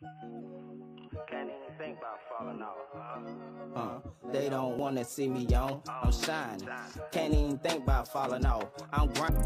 Can't even think about falling off. Uh, they don't wanna see me on. I'm shining. Can't even think about falling off. I'm grinding.